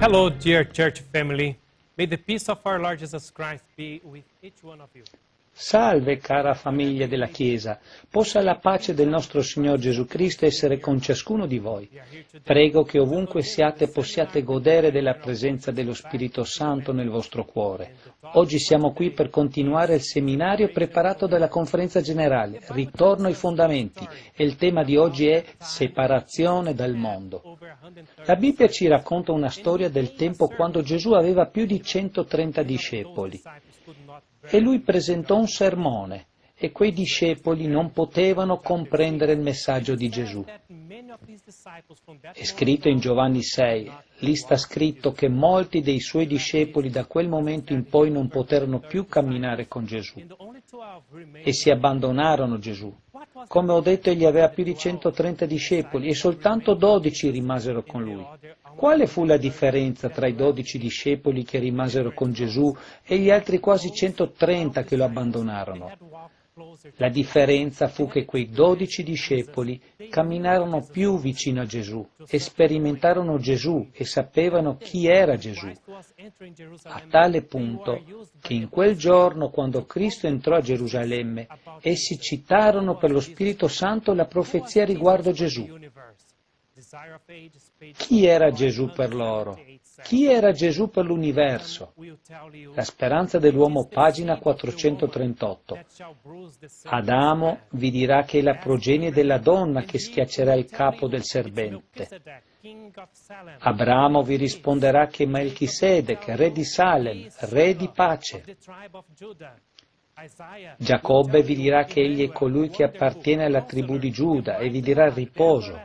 Hello, dear church family. May the peace of our Lord Jesus Christ be with each one of you. Salve cara famiglia della Chiesa, possa la pace del nostro Signor Gesù Cristo essere con ciascuno di voi. Prego che ovunque siate possiate godere della presenza dello Spirito Santo nel vostro cuore. Oggi siamo qui per continuare il seminario preparato dalla conferenza generale, Ritorno ai fondamenti, e il tema di oggi è separazione dal mondo. La Bibbia ci racconta una storia del tempo quando Gesù aveva più di 130 discepoli e lui presentò un sermone e quei discepoli non potevano comprendere il messaggio di Gesù. È scritto in Giovanni 6, lì sta scritto che molti dei suoi discepoli da quel momento in poi non poterono più camminare con Gesù e si abbandonarono Gesù. Come ho detto, egli aveva più di 130 discepoli e soltanto 12 rimasero con lui. Quale fu la differenza tra i 12 discepoli che rimasero con Gesù e gli altri quasi 130 che lo abbandonarono? La differenza fu che quei dodici discepoli camminarono più vicino a Gesù, sperimentarono Gesù e sapevano chi era Gesù, a tale punto che in quel giorno, quando Cristo entrò a Gerusalemme, essi citarono per lo Spirito Santo la profezia riguardo Gesù. Chi era Gesù per loro? Chi era Gesù per l'universo? La speranza dell'uomo, pagina 438. Adamo vi dirà che è la progenie della donna che schiaccerà il capo del serpente. Abramo vi risponderà che Melchisedec, re di Salem, re di pace. Giacobbe vi dirà che egli è colui che appartiene alla tribù di Giuda e vi dirà riposo.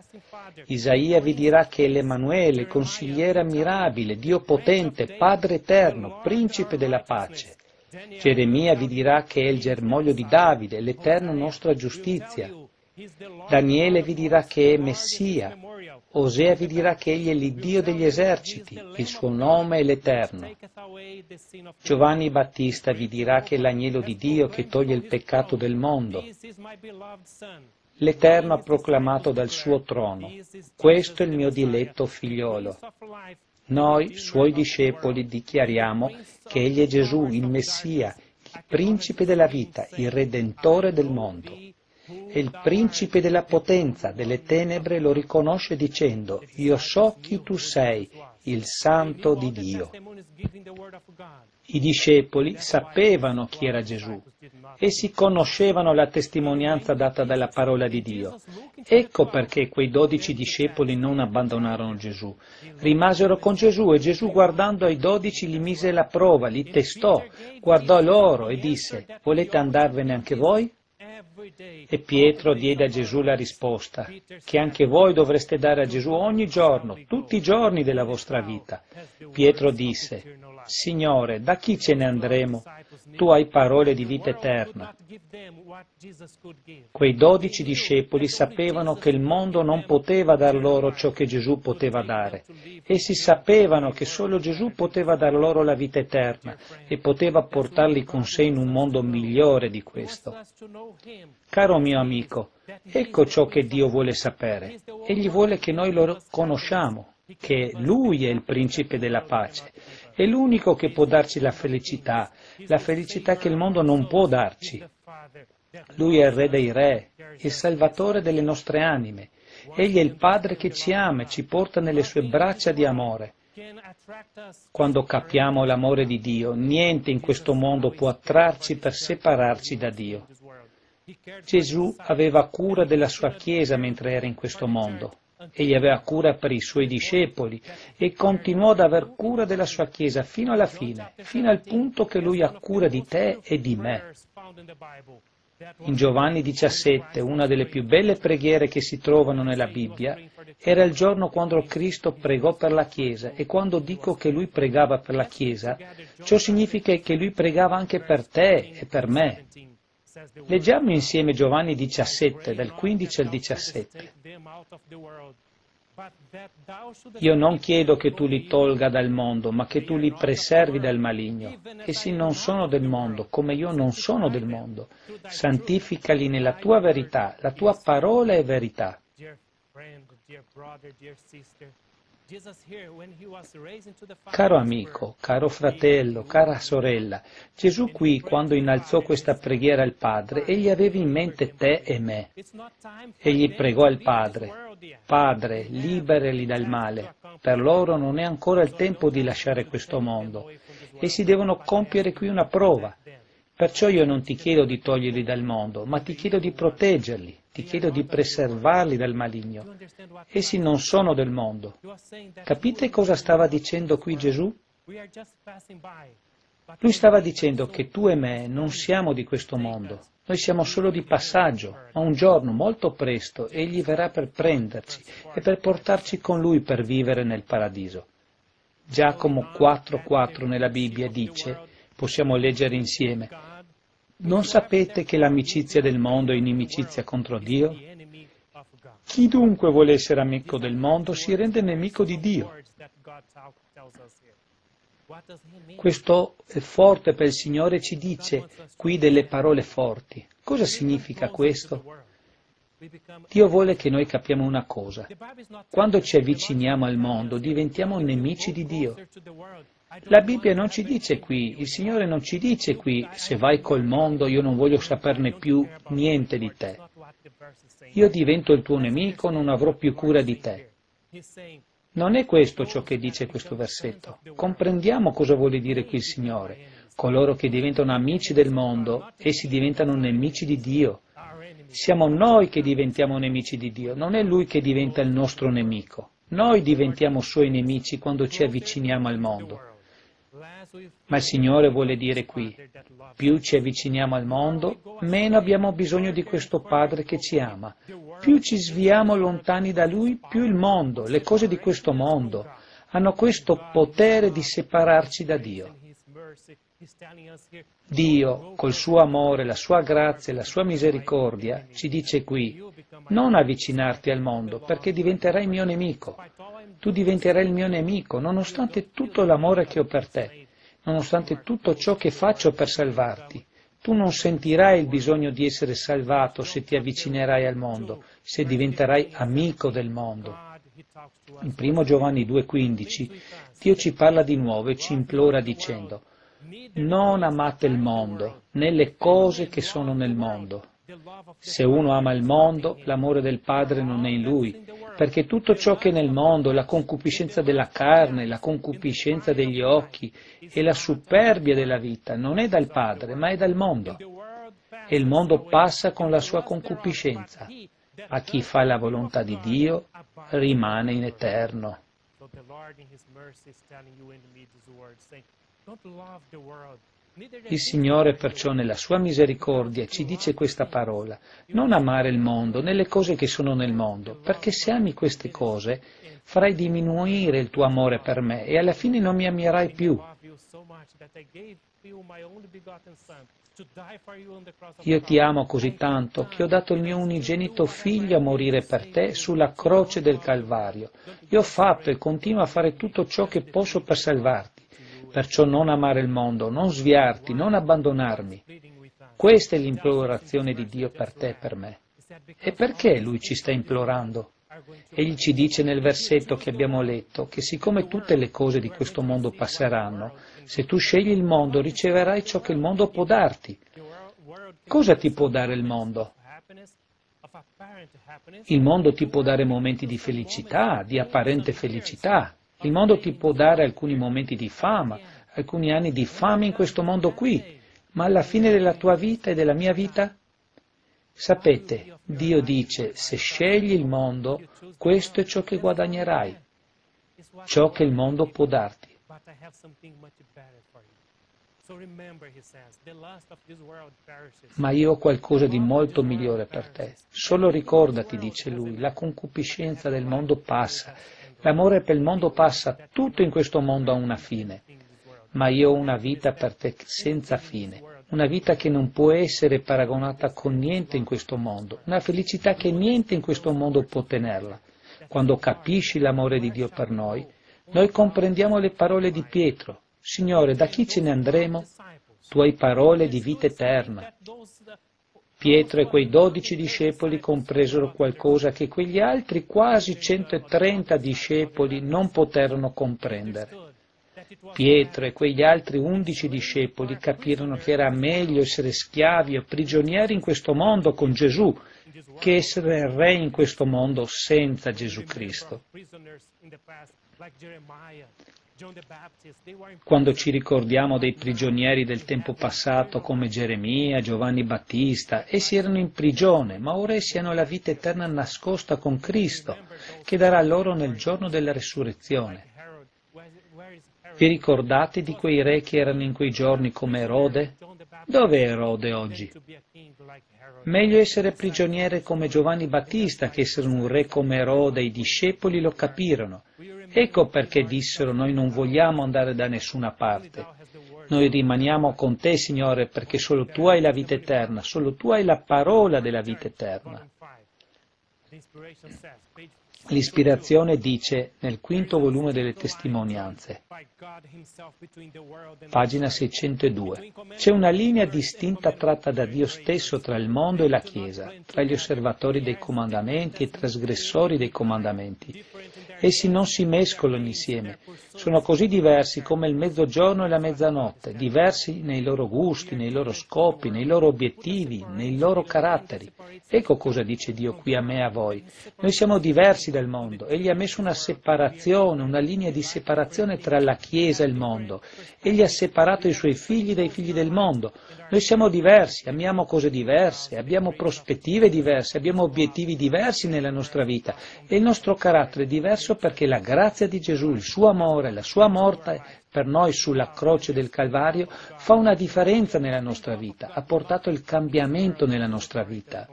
Isaia vi dirà che è l'Emanuele, consigliere ammirabile, Dio potente, Padre eterno, principe della pace. Geremia vi dirà che è il germoglio di Davide, l'eterna nostra giustizia. Daniele vi dirà che è Messia. Osea vi dirà che egli è l'Iddio degli eserciti, il suo nome è l'Eterno. Giovanni Battista vi dirà che è l'agnello di Dio che toglie il peccato del mondo. L'Eterno ha proclamato dal suo trono, questo è il mio diletto figliolo. Noi, suoi discepoli, dichiariamo che Egli è Gesù, il Messia, il principe della vita, il redentore del mondo e il principe della potenza delle tenebre lo riconosce dicendo, io so chi tu sei, il santo di Dio. I discepoli sapevano chi era Gesù. Essi conoscevano la testimonianza data dalla parola di Dio. Ecco perché quei dodici discepoli non abbandonarono Gesù. Rimasero con Gesù e Gesù guardando ai dodici li mise la prova, li testò, guardò loro e disse, volete andarvene anche voi? E Pietro diede a Gesù la risposta, che anche voi dovreste dare a Gesù ogni giorno, tutti i giorni della vostra vita. Pietro disse, Signore, da chi ce ne andremo? Tu hai parole di vita eterna. Quei dodici discepoli sapevano che il mondo non poteva dar loro ciò che Gesù poteva dare. Essi sapevano che solo Gesù poteva dar loro la vita eterna e poteva portarli con sé in un mondo migliore di questo. Caro mio amico, ecco ciò che Dio vuole sapere. Egli vuole che noi lo conosciamo, che Lui è il principe della pace, è l'unico che può darci la felicità, la felicità che il mondo non può darci. Lui è il Re dei Re, il Salvatore delle nostre anime. Egli è il Padre che ci ama e ci porta nelle sue braccia di amore. Quando capiamo l'amore di Dio, niente in questo mondo può attrarci per separarci da Dio. Gesù aveva cura della sua Chiesa mentre era in questo mondo. Egli aveva cura per i suoi discepoli e continuò ad aver cura della sua Chiesa fino alla fine, fino al punto che lui ha cura di te e di me. In Giovanni 17, una delle più belle preghiere che si trovano nella Bibbia, era il giorno quando Cristo pregò per la Chiesa e quando dico che lui pregava per la Chiesa, ciò significa che lui pregava anche per te e per me. Leggiamo insieme Giovanni 17, dal 15 al 17. Io non chiedo che tu li tolga dal mondo, ma che tu li preservi dal maligno. Essi non sono del mondo, come io non sono del mondo. Santificali nella tua verità, la tua parola è verità. Caro amico, caro fratello, cara sorella, Gesù qui, quando innalzò questa preghiera al Padre, egli aveva in mente te e me. Egli pregò al Padre, Padre, liberali dal male. Per loro non è ancora il tempo di lasciare questo mondo. Essi devono compiere qui una prova. Perciò io non ti chiedo di toglierli dal mondo, ma ti chiedo di proteggerli, ti chiedo di preservarli dal maligno. Essi non sono del mondo. Capite cosa stava dicendo qui Gesù? Lui stava dicendo che tu e me non siamo di questo mondo, noi siamo solo di passaggio, ma un giorno, molto presto, Egli verrà per prenderci e per portarci con Lui per vivere nel paradiso. Giacomo 4,4 nella Bibbia dice, possiamo leggere insieme, non sapete che l'amicizia del mondo è inimicizia contro Dio? Chi dunque vuole essere amico del mondo si rende nemico di Dio. Questo è forte per il Signore ci dice qui delle parole forti. Cosa significa questo? Dio vuole che noi capiamo una cosa. Quando ci avviciniamo al mondo diventiamo nemici di Dio. La Bibbia non ci dice qui, il Signore non ci dice qui, se vai col mondo io non voglio saperne più niente di te. Io divento il tuo nemico, non avrò più cura di te. Non è questo ciò che dice questo versetto. Comprendiamo cosa vuole dire qui il Signore. Coloro che diventano amici del mondo, essi diventano nemici di Dio. Siamo noi che diventiamo nemici di Dio, non è Lui che diventa il nostro nemico. Noi diventiamo Suoi nemici quando ci avviciniamo al mondo. Ma il Signore vuole dire qui, più ci avviciniamo al mondo, meno abbiamo bisogno di questo Padre che ci ama. Più ci sviamo lontani da Lui, più il mondo, le cose di questo mondo, hanno questo potere di separarci da Dio. Dio, col suo amore, la sua grazia e la sua misericordia, ci dice qui, non avvicinarti al mondo, perché diventerai mio nemico. Tu diventerai il mio nemico, nonostante tutto l'amore che ho per te nonostante tutto ciò che faccio per salvarti. Tu non sentirai il bisogno di essere salvato se ti avvicinerai al mondo, se diventerai amico del mondo. In 1 Giovanni 2,15 Dio ci parla di nuovo e ci implora dicendo non amate il mondo, né le cose che sono nel mondo. Se uno ama il mondo, l'amore del Padre non è in lui, perché tutto ciò che è nel mondo, la concupiscenza della carne, la concupiscenza degli occhi e la superbia della vita, non è dal Padre, ma è dal mondo. E il mondo passa con la sua concupiscenza. A chi fa la volontà di Dio rimane in eterno. Il Signore perciò nella sua misericordia ci dice questa parola, non amare il mondo né le cose che sono nel mondo, perché se ami queste cose farai diminuire il tuo amore per me e alla fine non mi amerai più. Io ti amo così tanto che ho dato il mio unigenito figlio a morire per te sulla croce del Calvario. Io ho fatto e continuo a fare tutto ciò che posso per salvarti. Perciò non amare il mondo, non sviarti, non abbandonarmi. Questa è l'implorazione di Dio per te e per me. E perché Lui ci sta implorando? Egli ci dice nel versetto che abbiamo letto che siccome tutte le cose di questo mondo passeranno, se tu scegli il mondo riceverai ciò che il mondo può darti. Cosa ti può dare il mondo? Il mondo ti può dare momenti di felicità, di apparente felicità, il mondo ti può dare alcuni momenti di fama, alcuni anni di fame in questo mondo qui, ma alla fine della tua vita e della mia vita? Sapete, Dio dice, se scegli il mondo, questo è ciò che guadagnerai, ciò che il mondo può darti. Ma io ho qualcosa di molto migliore per te. Solo ricordati, dice lui, la concupiscenza del mondo passa L'amore per il mondo passa, tutto in questo mondo ha una fine, ma io ho una vita per te senza fine, una vita che non può essere paragonata con niente in questo mondo, una felicità che niente in questo mondo può tenerla. Quando capisci l'amore di Dio per noi, noi comprendiamo le parole di Pietro. Signore, da chi ce ne andremo? Tu hai parole di vita eterna. Pietro e quei dodici discepoli compresero qualcosa che quegli altri quasi 130 discepoli non poterono comprendere. Pietro e quegli altri undici discepoli capirono che era meglio essere schiavi o prigionieri in questo mondo con Gesù che essere re in questo mondo senza Gesù Cristo. Quando ci ricordiamo dei prigionieri del tempo passato come Geremia, Giovanni Battista, essi erano in prigione, ma ora essi hanno la vita eterna nascosta con Cristo, che darà loro nel giorno della resurrezione. Vi ricordate di quei re che erano in quei giorni come Erode? Dove è Erode oggi? Meglio essere prigioniere come Giovanni Battista che essere un re come Erode. I discepoli lo capirono. Ecco perché dissero noi non vogliamo andare da nessuna parte. Noi rimaniamo con te, Signore, perché solo tu hai la vita eterna, solo tu hai la parola della vita eterna. L'ispirazione dice nel quinto volume delle testimonianze, pagina 602, c'è una linea distinta tratta da Dio stesso tra il mondo e la Chiesa, tra gli osservatori dei comandamenti e i trasgressori dei comandamenti. Essi non si mescolano insieme, sono così diversi come il mezzogiorno e la mezzanotte, diversi nei loro gusti, nei loro scopi, nei loro obiettivi, nei loro caratteri. Ecco cosa dice Dio qui a me e a voi. Noi siamo diversi dal mondo. Egli ha messo una separazione, una linea di separazione tra la Chiesa e il mondo. Egli ha separato i suoi figli dai figli del mondo. Noi siamo diversi, amiamo cose diverse, abbiamo prospettive diverse, abbiamo obiettivi diversi nella nostra vita e il nostro carattere è diverso perché la grazia di Gesù, il suo amore, la sua morte per noi sulla croce del Calvario fa una differenza nella nostra vita, ha portato il cambiamento nella nostra vita.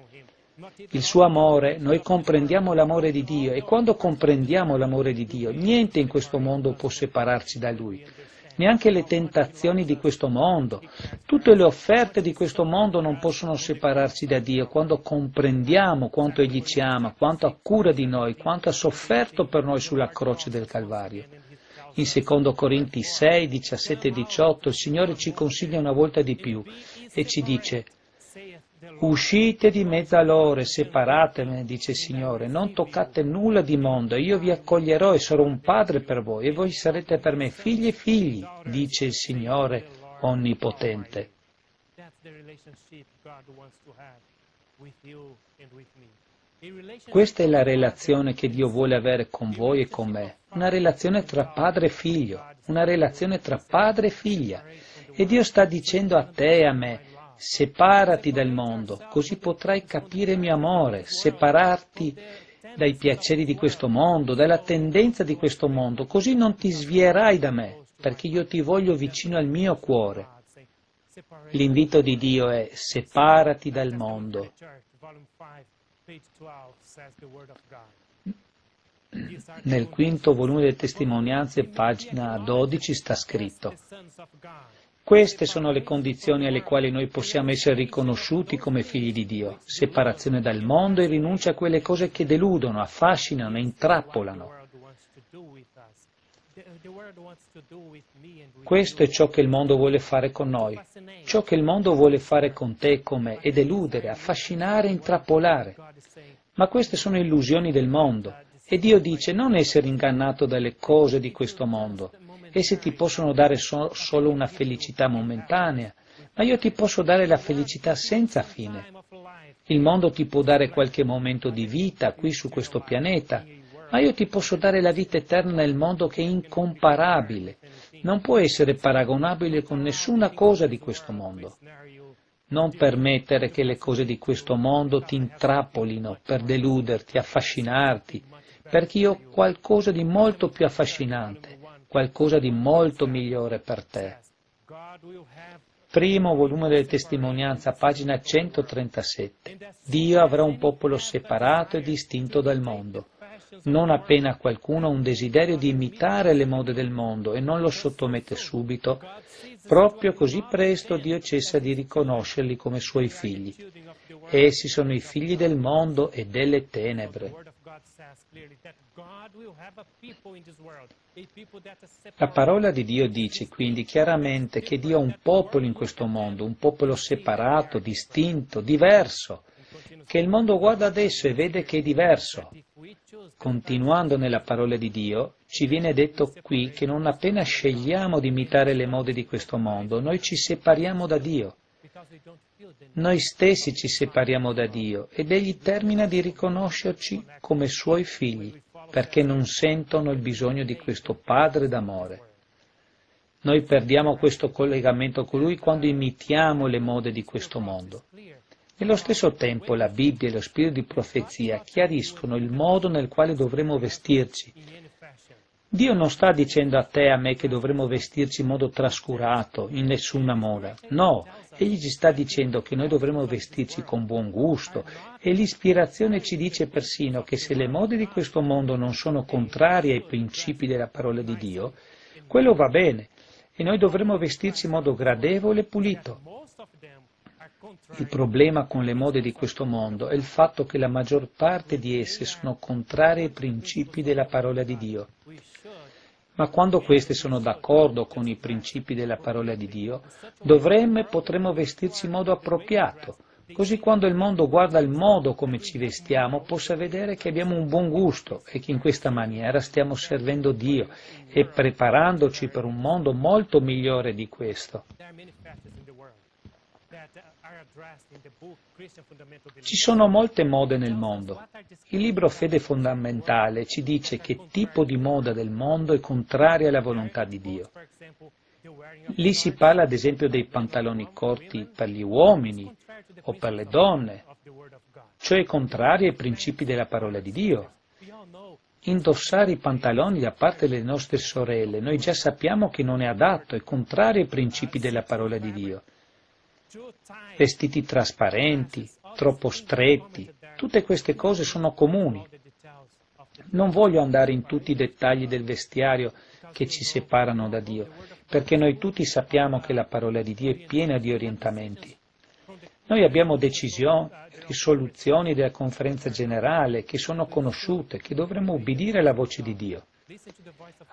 Il suo amore, noi comprendiamo l'amore di Dio e quando comprendiamo l'amore di Dio, niente in questo mondo può separarci da Lui neanche le tentazioni di questo mondo, tutte le offerte di questo mondo non possono separarci da Dio quando comprendiamo quanto Egli ci ama, quanto ha cura di noi, quanto ha sofferto per noi sulla croce del Calvario. In 2 Corinti 6, 17 e 18 il Signore ci consiglia una volta di più e ci dice Uscite di mezzo a loro e separatemi, dice il Signore, non toccate nulla di mondo, io vi accoglierò e sarò un padre per voi, e voi sarete per me figli e figli, dice il Signore Onnipotente. Questa è la relazione che Dio vuole avere con voi e con me, una relazione tra padre e figlio, una relazione tra padre e figlia. E Dio sta dicendo a te e a me, separati dal mondo, così potrai capire mio amore, separarti dai piaceri di questo mondo, dalla tendenza di questo mondo, così non ti svierai da me, perché io ti voglio vicino al mio cuore. L'invito di Dio è separati dal mondo. Nel quinto volume delle testimonianze, pagina 12, sta scritto queste sono le condizioni alle quali noi possiamo essere riconosciuti come figli di Dio, separazione dal mondo e rinuncia a quelle cose che deludono, affascinano, intrappolano. Questo è ciò che il mondo vuole fare con noi, ciò che il mondo vuole fare con te e con me, è deludere, affascinare, intrappolare. Ma queste sono illusioni del mondo e Dio dice non essere ingannato dalle cose di questo mondo, Essi ti possono dare so- solo una felicità momentanea, ma io ti posso dare la felicità senza fine. Il mondo ti può dare qualche momento di vita qui su questo pianeta, ma io ti posso dare la vita eterna nel mondo che è incomparabile, non può essere paragonabile con nessuna cosa di questo mondo. Non permettere che le cose di questo mondo ti intrappolino per deluderti, affascinarti, perché io ho qualcosa di molto più affascinante, qualcosa di molto migliore per te. Primo volume delle testimonianze, pagina 137. Dio avrà un popolo separato e distinto dal mondo. Non appena qualcuno ha un desiderio di imitare le mode del mondo e non lo sottomette subito, proprio così presto Dio cessa di riconoscerli come suoi figli. Essi sono i figli del mondo e delle tenebre. La parola di Dio dice quindi chiaramente che Dio ha un popolo in questo mondo, un popolo separato, distinto, diverso, che il mondo guarda adesso e vede che è diverso. Continuando nella parola di Dio, ci viene detto qui che non appena scegliamo di imitare le mode di questo mondo, noi ci separiamo da Dio. Noi stessi ci separiamo da Dio ed Egli termina di riconoscerci come Suoi figli, perché non sentono il bisogno di questo Padre d'amore. Noi perdiamo questo collegamento con Lui quando imitiamo le mode di questo mondo. Nello stesso tempo la Bibbia e lo spirito di profezia chiariscono il modo nel quale dovremo vestirci. Dio non sta dicendo a te e a me che dovremo vestirci in modo trascurato, in nessuna moda. No, Egli ci sta dicendo che noi dovremo vestirci con buon gusto e l'ispirazione ci dice persino che se le mode di questo mondo non sono contrarie ai principi della parola di Dio, quello va bene e noi dovremo vestirci in modo gradevole e pulito. Il problema con le mode di questo mondo è il fatto che la maggior parte di esse sono contrarie ai principi della parola di Dio. Ma quando queste sono d'accordo con i principi della parola di Dio, dovremmo e potremmo vestirci in modo appropriato, così quando il mondo guarda il modo come ci vestiamo possa vedere che abbiamo un buon gusto e che in questa maniera stiamo servendo Dio e preparandoci per un mondo molto migliore di questo. Ci sono molte mode nel mondo. Il libro Fede fondamentale ci dice che tipo di moda del mondo è contraria alla volontà di Dio. Lì si parla ad esempio dei pantaloni corti per gli uomini o per le donne, cioè contrari ai principi della parola di Dio. Indossare i pantaloni da parte delle nostre sorelle, noi già sappiamo che non è adatto, è contrario ai principi della parola di Dio vestiti trasparenti, troppo stretti, tutte queste cose sono comuni. Non voglio andare in tutti i dettagli del vestiario che ci separano da Dio, perché noi tutti sappiamo che la parola di Dio è piena di orientamenti. Noi abbiamo decisioni, risoluzioni della conferenza generale che sono conosciute, che dovremmo ubbidire alla voce di Dio.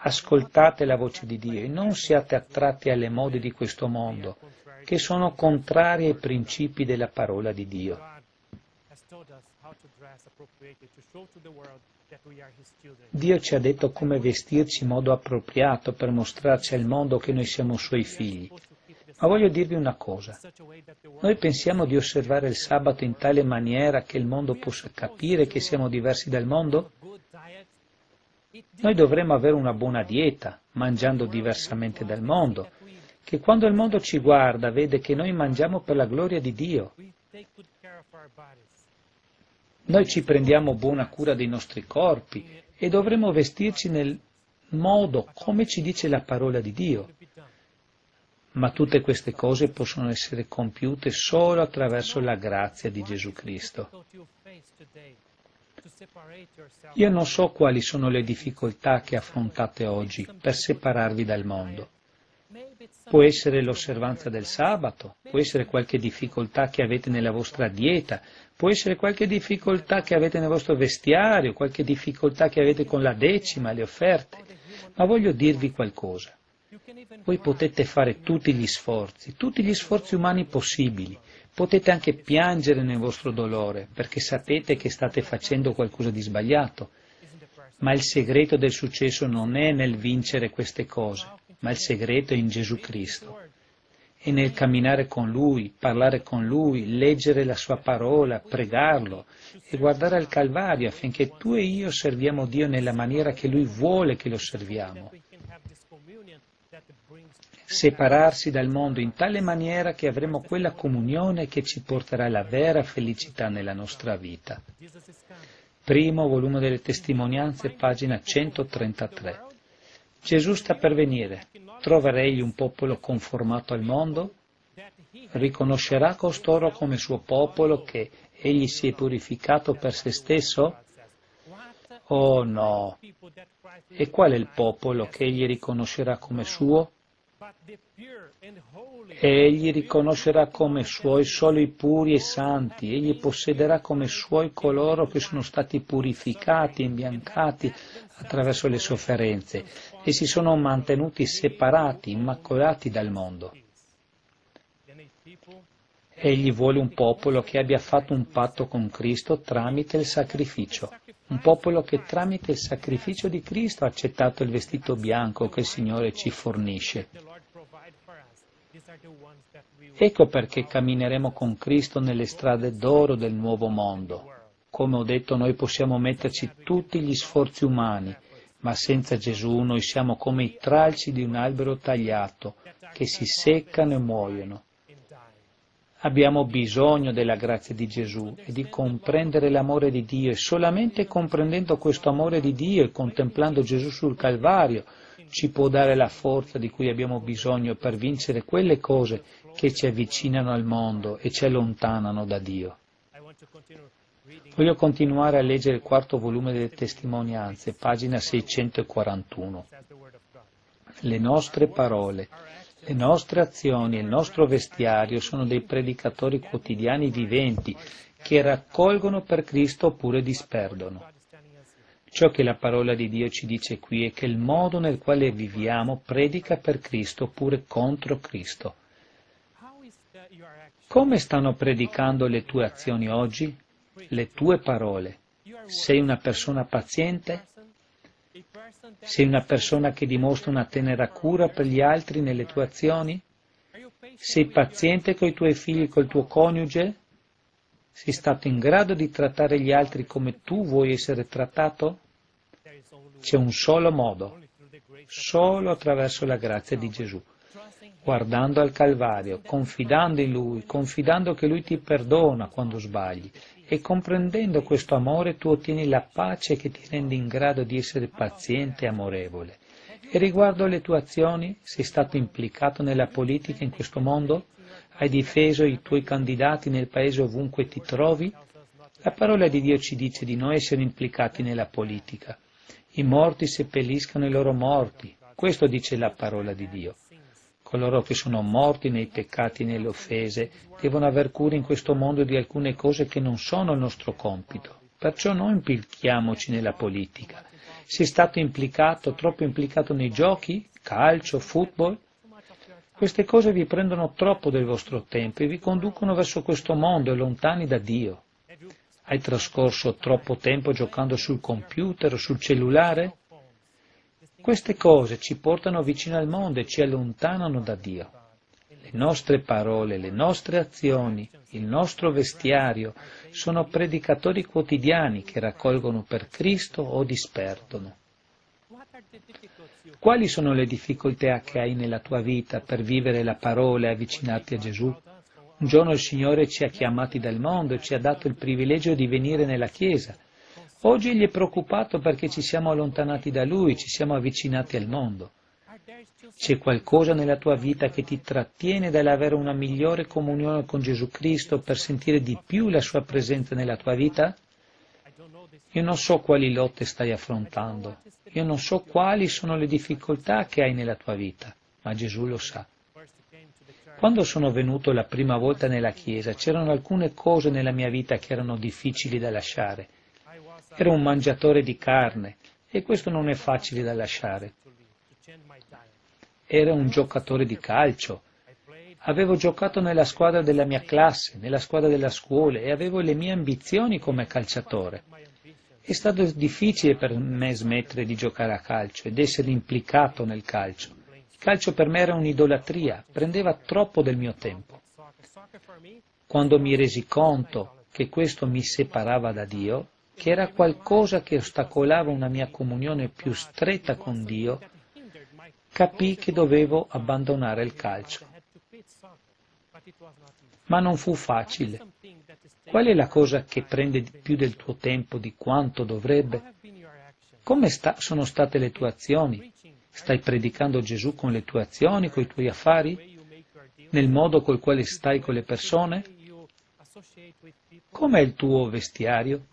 Ascoltate la voce di Dio e non siate attratti alle mode di questo mondo, che sono contrarie ai principi della parola di Dio. Dio ci ha detto come vestirci in modo appropriato per mostrarci al mondo che noi siamo suoi figli. Ma voglio dirvi una cosa. Noi pensiamo di osservare il sabato in tale maniera che il mondo possa capire che siamo diversi dal mondo? Noi dovremmo avere una buona dieta, mangiando diversamente dal mondo, che quando il mondo ci guarda vede che noi mangiamo per la gloria di Dio. Noi ci prendiamo buona cura dei nostri corpi e dovremo vestirci nel modo come ci dice la parola di Dio. Ma tutte queste cose possono essere compiute solo attraverso la grazia di Gesù Cristo. Io non so quali sono le difficoltà che affrontate oggi per separarvi dal mondo. Può essere l'osservanza del sabato, può essere qualche difficoltà che avete nella vostra dieta, può essere qualche difficoltà che avete nel vostro vestiario, qualche difficoltà che avete con la decima, le offerte. Ma voglio dirvi qualcosa. Voi potete fare tutti gli sforzi, tutti gli sforzi umani possibili. Potete anche piangere nel vostro dolore, perché sapete che state facendo qualcosa di sbagliato. Ma il segreto del successo non è nel vincere queste cose, ma il segreto è in Gesù Cristo. E nel camminare con Lui, parlare con Lui, leggere la Sua parola, pregarlo e guardare al Calvario affinché tu e io serviamo Dio nella maniera che Lui vuole che lo serviamo. Separarsi dal mondo in tale maniera che avremo quella comunione che ci porterà alla vera felicità nella nostra vita. Primo volume delle testimonianze, pagina 133. Gesù sta per venire. Troverei un popolo conformato al mondo? Riconoscerà costoro come suo popolo che egli si è purificato per se stesso? Oh no! E qual è il popolo che egli riconoscerà come suo? Egli riconoscerà come suoi solo i puri e santi, egli possederà come suoi coloro che sono stati purificati, imbiancati attraverso le sofferenze e si sono mantenuti separati, immacolati dal mondo. Egli vuole un popolo che abbia fatto un patto con Cristo tramite il sacrificio, un popolo che tramite il sacrificio di Cristo ha accettato il vestito bianco che il Signore ci fornisce. Ecco perché cammineremo con Cristo nelle strade d'oro del nuovo mondo. Come ho detto, noi possiamo metterci tutti gli sforzi umani, ma senza Gesù noi siamo come i tralci di un albero tagliato, che si seccano e muoiono. Abbiamo bisogno della grazia di Gesù e di comprendere l'amore di Dio e solamente comprendendo questo amore di Dio e contemplando Gesù sul Calvario ci può dare la forza di cui abbiamo bisogno per vincere quelle cose che ci avvicinano al mondo e ci allontanano da Dio. Voglio continuare a leggere il quarto volume delle testimonianze, pagina 641. Le nostre parole le nostre azioni e il nostro vestiario sono dei predicatori quotidiani viventi che raccolgono per Cristo oppure disperdono. Ciò che la parola di Dio ci dice qui è che il modo nel quale viviamo predica per Cristo oppure contro Cristo. Come stanno predicando le tue azioni oggi? Le tue parole? Sei una persona paziente? Sei una persona che dimostra una tenera cura per gli altri nelle tue azioni? Sei paziente con i tuoi figli col tuo coniuge? Sei stato in grado di trattare gli altri come tu vuoi essere trattato? C'è un solo modo, solo attraverso la grazia di Gesù, guardando al Calvario, confidando in Lui, confidando che Lui ti perdona quando sbagli e comprendendo questo amore tu ottieni la pace che ti rende in grado di essere paziente e amorevole. E riguardo alle tue azioni, sei stato implicato nella politica in questo mondo? Hai difeso i tuoi candidati nel paese ovunque ti trovi? La parola di Dio ci dice di non essere implicati nella politica. I morti seppelliscano i loro morti. Questo dice la parola di Dio. Coloro che sono morti nei peccati e nelle offese devono aver cura in questo mondo di alcune cose che non sono il nostro compito. Perciò non implichiamoci nella politica. Sei stato implicato, troppo implicato nei giochi, calcio, football? Queste cose vi prendono troppo del vostro tempo e vi conducono verso questo mondo e lontani da Dio. Hai trascorso troppo tempo giocando sul computer o sul cellulare? Queste cose ci portano vicino al mondo e ci allontanano da Dio. Le nostre parole, le nostre azioni, il nostro vestiario sono predicatori quotidiani che raccolgono per Cristo o disperdono. Quali sono le difficoltà che hai nella tua vita per vivere la parola e avvicinarti a Gesù? Un giorno il Signore ci ha chiamati dal mondo e ci ha dato il privilegio di venire nella Chiesa Oggi egli è preoccupato perché ci siamo allontanati da lui, ci siamo avvicinati al mondo. C'è qualcosa nella tua vita che ti trattiene dall'avere una migliore comunione con Gesù Cristo per sentire di più la sua presenza nella tua vita? Io non so quali lotte stai affrontando, io non so quali sono le difficoltà che hai nella tua vita, ma Gesù lo sa. Quando sono venuto la prima volta nella Chiesa c'erano alcune cose nella mia vita che erano difficili da lasciare Ero un mangiatore di carne e questo non è facile da lasciare. Era un giocatore di calcio. Avevo giocato nella squadra della mia classe, nella squadra della scuola e avevo le mie ambizioni come calciatore. È stato difficile per me smettere di giocare a calcio ed essere implicato nel calcio. Il calcio per me era un'idolatria, prendeva troppo del mio tempo. Quando mi resi conto che questo mi separava da Dio, che era qualcosa che ostacolava una mia comunione più stretta con Dio, capì che dovevo abbandonare il calcio. Ma non fu facile. Qual è la cosa che prende più del tuo tempo di quanto dovrebbe? Come sta, sono state le tue azioni? Stai predicando Gesù con le tue azioni, con i tuoi affari? Nel modo col quale stai con le persone? Com'è il tuo vestiario?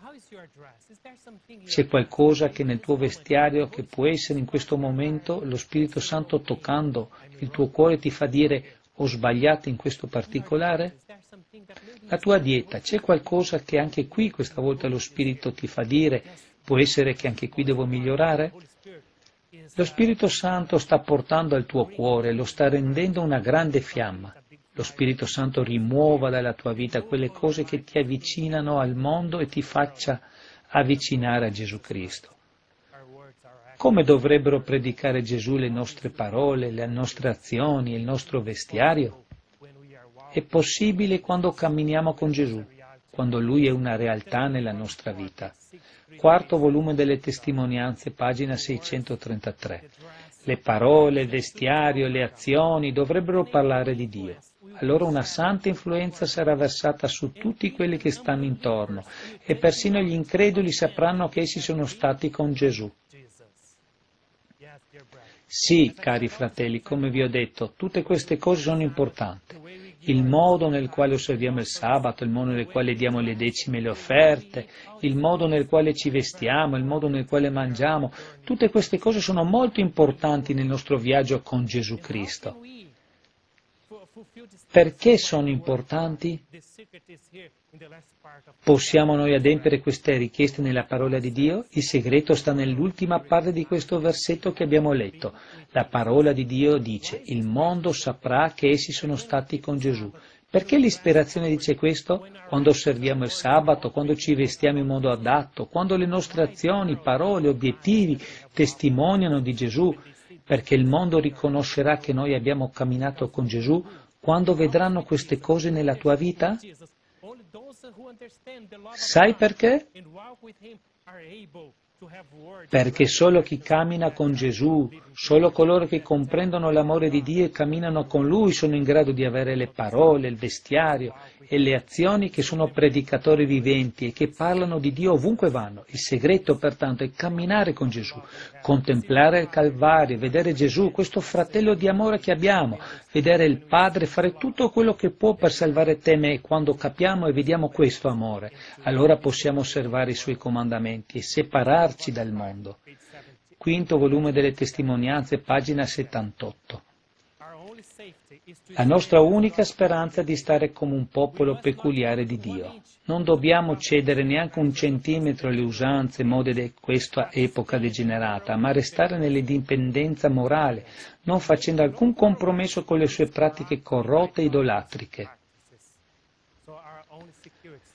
C'è qualcosa che nel tuo vestiario che può essere in questo momento lo Spirito Santo toccando il tuo cuore ti fa dire ho sbagliato in questo particolare? La tua dieta, c'è qualcosa che anche qui questa volta lo Spirito ti fa dire può essere che anche qui devo migliorare? Lo Spirito Santo sta portando al tuo cuore, lo sta rendendo una grande fiamma. Lo Spirito Santo rimuova dalla tua vita quelle cose che ti avvicinano al mondo e ti faccia avvicinare a Gesù Cristo. Come dovrebbero predicare Gesù le nostre parole, le nostre azioni, il nostro vestiario? È possibile quando camminiamo con Gesù, quando Lui è una realtà nella nostra vita. Quarto volume delle testimonianze, pagina 633. Le parole, il vestiario, le azioni dovrebbero parlare di Dio allora una santa influenza sarà versata su tutti quelli che stanno intorno e persino gli increduli sapranno che essi sono stati con Gesù. Sì, cari fratelli, come vi ho detto, tutte queste cose sono importanti. Il modo nel quale osserviamo il sabato, il modo nel quale diamo le decime e le offerte, il modo nel quale ci vestiamo, il modo nel quale mangiamo, tutte queste cose sono molto importanti nel nostro viaggio con Gesù Cristo. Perché sono importanti? Possiamo noi adempiere queste richieste nella parola di Dio? Il segreto sta nell'ultima parte di questo versetto che abbiamo letto. La parola di Dio dice, il mondo saprà che essi sono stati con Gesù. Perché l'ispirazione dice questo? Quando osserviamo il sabato, quando ci vestiamo in modo adatto, quando le nostre azioni, parole, obiettivi testimoniano di Gesù, perché il mondo riconoscerà che noi abbiamo camminato con Gesù quando vedranno queste cose nella tua vita? Sai perché? Perché solo chi cammina con Gesù, solo coloro che comprendono l'amore di Dio e camminano con Lui sono in grado di avere le parole, il vestiario e le azioni che sono predicatori viventi e che parlano di Dio ovunque vanno. Il segreto pertanto è camminare con Gesù, contemplare il Calvario, vedere Gesù, questo fratello di amore che abbiamo, vedere il Padre fare tutto quello che può per salvare te e me. Quando capiamo e vediamo questo amore, allora possiamo osservare i Suoi comandamenti e separare separarci dal mondo. Quinto volume delle testimonianze, pagina 78. La nostra unica speranza è di stare come un popolo peculiare di Dio. Non dobbiamo cedere neanche un centimetro alle usanze e mode di questa epoca degenerata, ma restare nell'indipendenza morale, non facendo alcun compromesso con le sue pratiche corrotte e idolatriche.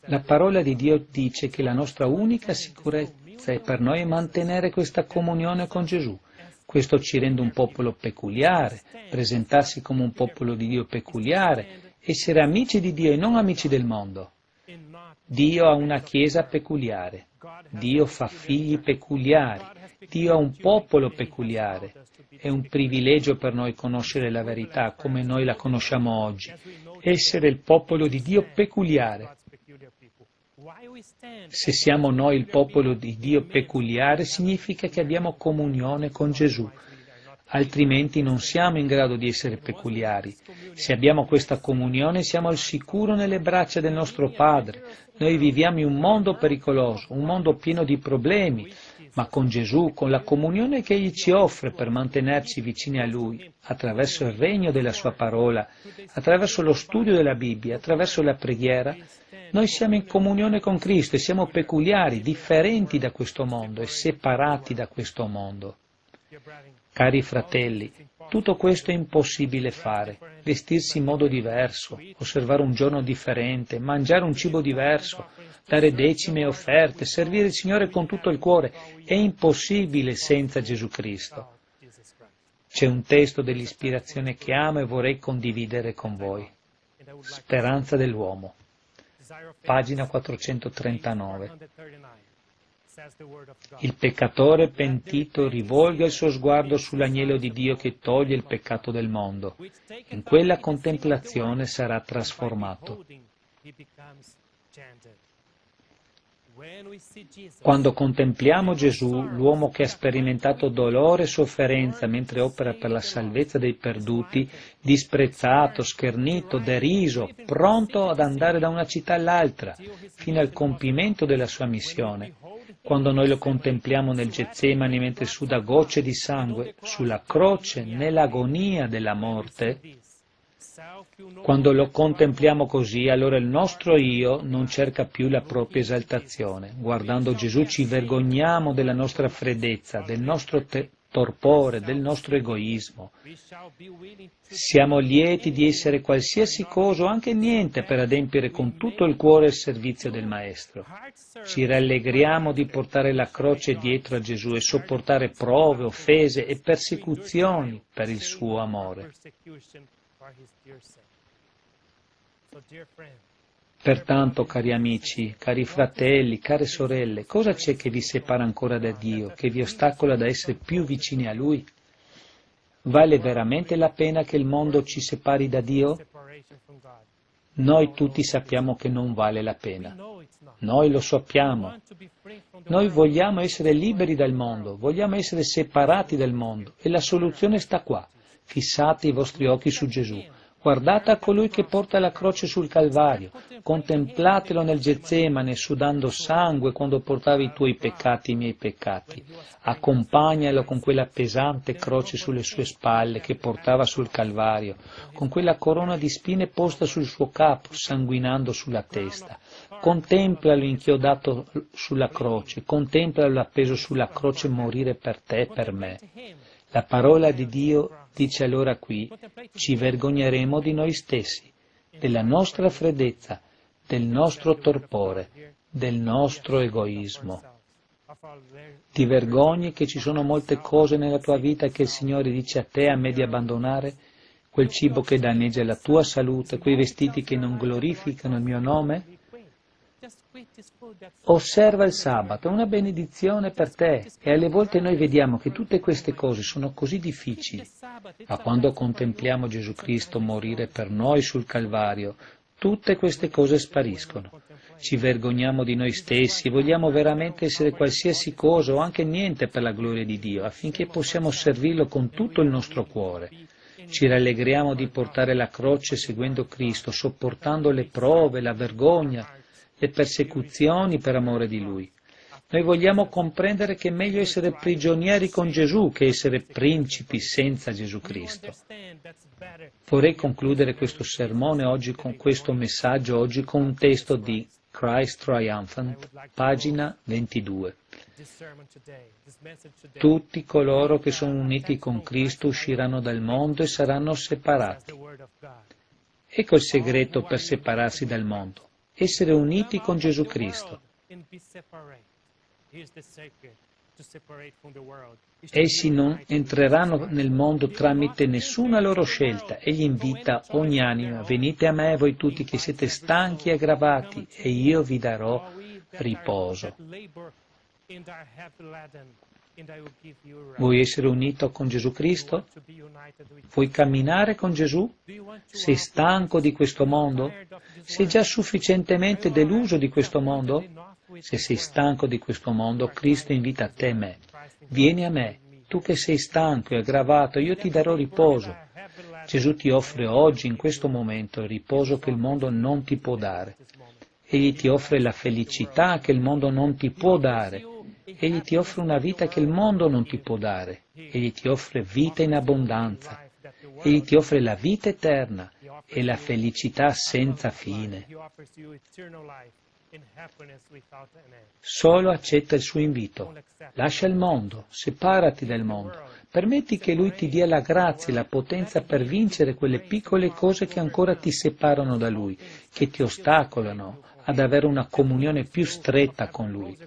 La parola di Dio dice che la nostra unica sicurezza è per noi mantenere questa comunione con Gesù. Questo ci rende un popolo peculiare, presentarsi come un popolo di Dio peculiare, essere amici di Dio e non amici del mondo. Dio ha una chiesa peculiare, Dio fa figli peculiari, Dio ha un popolo peculiare. È un privilegio per noi conoscere la verità come noi la conosciamo oggi, essere il popolo di Dio peculiare. Se siamo noi il popolo di Dio peculiare, significa che abbiamo comunione con Gesù, altrimenti non siamo in grado di essere peculiari. Se abbiamo questa comunione siamo al sicuro nelle braccia del nostro Padre. Noi viviamo in un mondo pericoloso, un mondo pieno di problemi, ma con Gesù, con la comunione che Egli ci offre per mantenerci vicini a Lui, attraverso il regno della Sua parola, attraverso lo studio della Bibbia, attraverso la preghiera, noi siamo in comunione con Cristo e siamo peculiari, differenti da questo mondo e separati da questo mondo. Cari fratelli, tutto questo è impossibile fare. Vestirsi in modo diverso, osservare un giorno differente, mangiare un cibo diverso, dare decime e offerte, servire il Signore con tutto il cuore, è impossibile senza Gesù Cristo. C'è un testo dell'ispirazione che amo e vorrei condividere con voi. Speranza dell'uomo pagina 439. Il peccatore pentito rivolga il suo sguardo sull'agnello di Dio che toglie il peccato del mondo. In quella contemplazione sarà trasformato. Quando contempliamo Gesù, l'uomo che ha sperimentato dolore e sofferenza mentre opera per la salvezza dei perduti, disprezzato, schernito, deriso, pronto ad andare da una città all'altra, fino al compimento della sua missione, quando noi lo contempliamo nel Getsemani mentre suda gocce di sangue, sulla croce, nell'agonia della morte, quando lo contempliamo così, allora il nostro io non cerca più la propria esaltazione. Guardando Gesù ci vergogniamo della nostra freddezza, del nostro torpore, del nostro egoismo. Siamo lieti di essere qualsiasi cosa o anche niente per adempiere con tutto il cuore il servizio del Maestro. Ci rallegriamo di portare la croce dietro a Gesù e sopportare prove, offese e persecuzioni per il suo amore. Pertanto, cari amici, cari fratelli, care sorelle, cosa c'è che vi separa ancora da Dio, che vi ostacola da essere più vicini a Lui? Vale veramente la pena che il mondo ci separi da Dio? Noi tutti sappiamo che non vale la pena. Noi lo sappiamo. Noi vogliamo essere liberi dal mondo, vogliamo essere separati dal mondo e la soluzione sta qua. Fissate i vostri occhi su Gesù. Guardate a colui che porta la croce sul Calvario, contemplatelo nel Getsemane sudando sangue quando portava i tuoi peccati e i miei peccati. Accompagnalo con quella pesante croce sulle sue spalle che portava sul Calvario, con quella corona di spine posta sul suo capo, sanguinando sulla testa. Contemplalo inchiodato sulla croce, contemplalo appeso sulla croce morire per te e per me. La parola di Dio dice allora qui, ci vergogneremo di noi stessi, della nostra freddezza, del nostro torpore, del nostro egoismo. Ti vergogni che ci sono molte cose nella tua vita che il Signore dice a te a me di abbandonare? Quel cibo che danneggia la tua salute, quei vestiti che non glorificano il mio nome? Osserva il sabato, è una benedizione per te e alle volte noi vediamo che tutte queste cose sono così difficili, ma quando contempliamo Gesù Cristo morire per noi sul Calvario, tutte queste cose spariscono. Ci vergogniamo di noi stessi vogliamo veramente essere qualsiasi cosa o anche niente per la gloria di Dio, affinché possiamo servirlo con tutto il nostro cuore. Ci rallegriamo di portare la croce seguendo Cristo, sopportando le prove, la vergogna, le persecuzioni per amore di Lui. Noi vogliamo comprendere che è meglio essere prigionieri con Gesù che essere principi senza Gesù Cristo. Vorrei concludere questo sermone oggi con questo messaggio, oggi con un testo di Christ Triumphant, pagina 22. Tutti coloro che sono uniti con Cristo usciranno dal mondo e saranno separati. Ecco il segreto per separarsi dal mondo essere uniti con Gesù Cristo. Essi non entreranno nel mondo tramite nessuna loro scelta. Egli invita ogni anima, venite a me voi tutti che siete stanchi e aggravati, e io vi darò riposo. Vuoi essere unito con Gesù Cristo? Vuoi camminare con Gesù? Sei stanco di questo mondo? Sei già sufficientemente deluso di questo mondo? Se sei stanco di questo mondo, Cristo invita te e me. Vieni a me, tu che sei stanco e aggravato, io ti darò riposo. Gesù ti offre oggi, in questo momento, il riposo che il mondo non ti può dare. Egli ti offre la felicità che il mondo non ti può dare Egli ti offre una vita che il mondo non ti può dare. Egli ti offre vita in abbondanza. Egli ti offre la vita eterna e la felicità senza fine. Solo accetta il suo invito. Lascia il mondo, separati dal mondo. Permetti che Lui ti dia la grazia e la potenza per vincere quelle piccole cose che ancora ti separano da Lui, che ti ostacolano ad avere una comunione più stretta con Lui.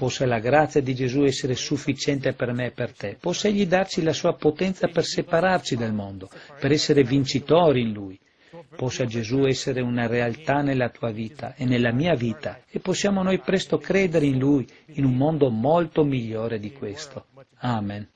Possa la grazia di Gesù essere sufficiente per me e per te. Possa Egli darci la sua potenza per separarci dal mondo, per essere vincitori in Lui. Possa Gesù essere una realtà nella tua vita e nella mia vita e possiamo noi presto credere in Lui in un mondo molto migliore di questo. Amen.